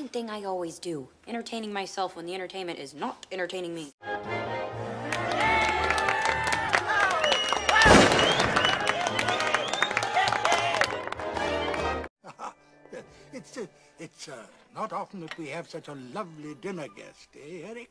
same thing I always do entertaining myself when the entertainment is not entertaining me. It's, uh, it's uh, not often that we have such a lovely dinner guest, eh, Eric?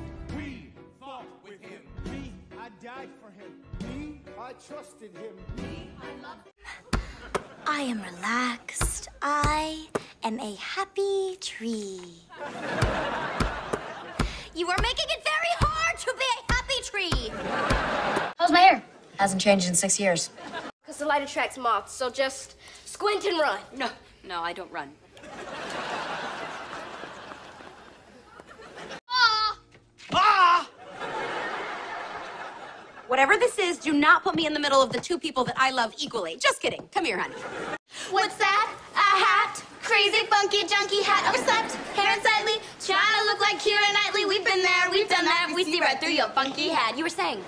died for him. Me, I trusted him. I am relaxed. I am a happy tree. You are making it very hard to be a happy tree. How's my hair? Hasn't changed in six years. Because the light attracts moths, so just squint and run. No, no, I don't run. Whatever this is, do not put me in the middle of the two people that I love equally. Just kidding. Come here, honey. What's that? A hat? Crazy, funky, junky hat. Overslept, hair unsightly, trying to look like Keira Knightley. We've been there, we've done that. We see right through your funky hat. You were saying?